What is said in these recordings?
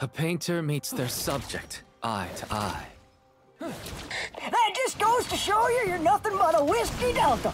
A painter meets their subject, eye to eye. That just goes to show you you're nothing but a whiskey delta.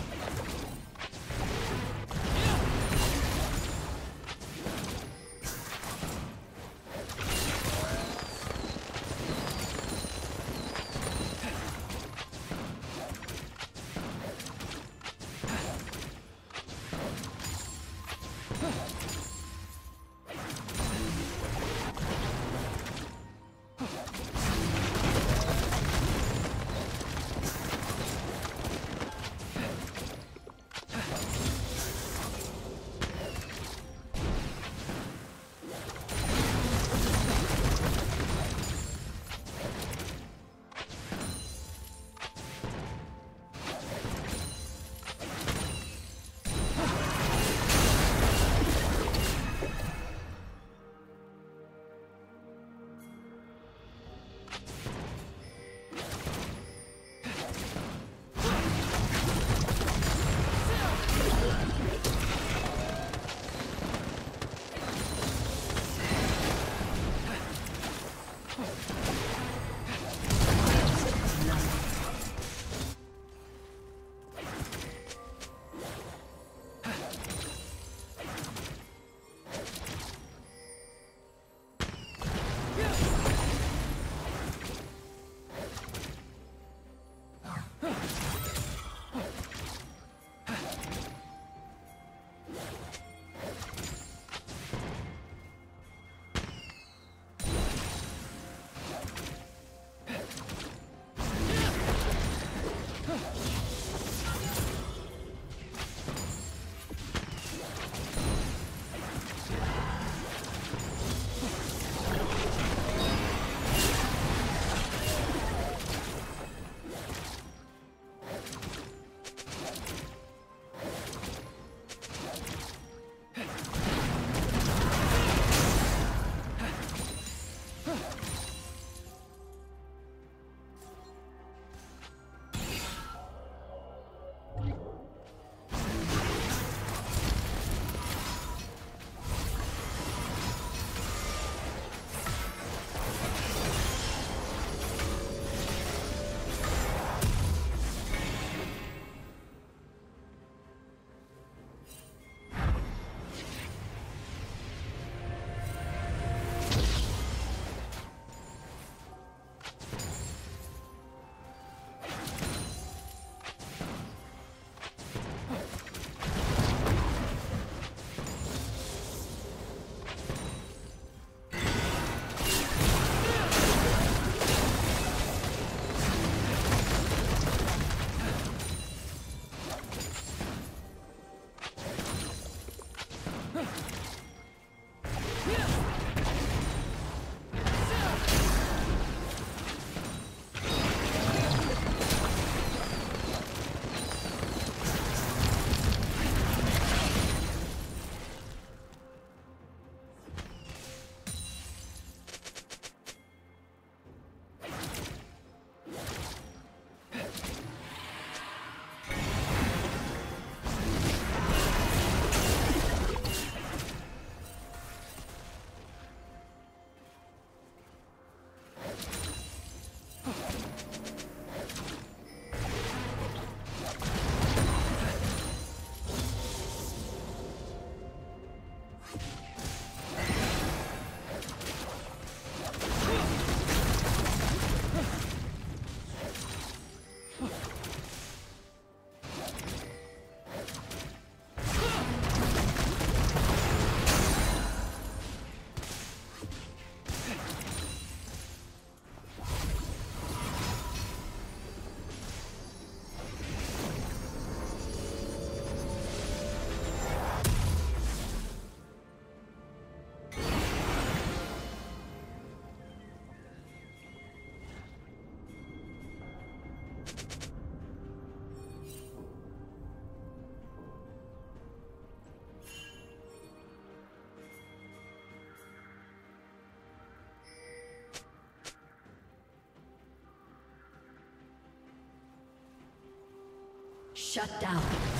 Shut down.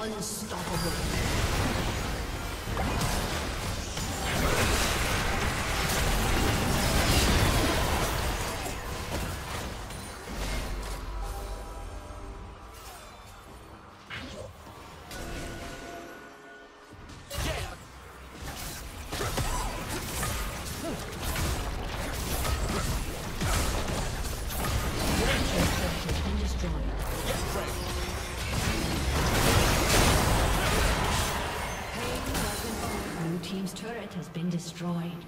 Unstoppable. Destroyed.